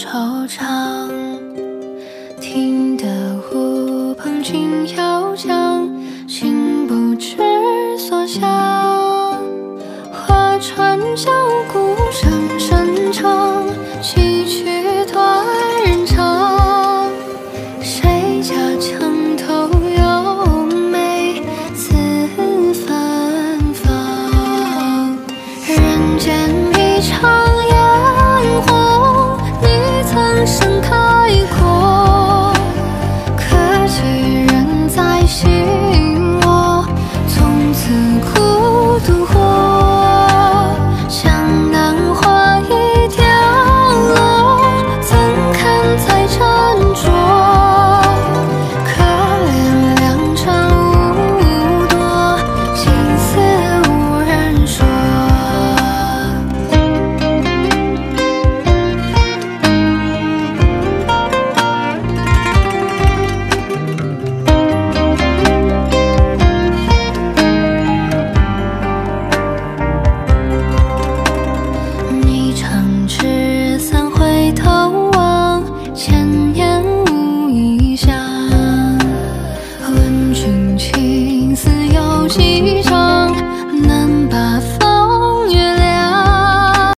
惆怅听得乌篷轻摇桨，心不知所向。画船箫鼓声声长，崎岖断人肠。谁家墙十三回头望，千年无异象。问君青丝有几长？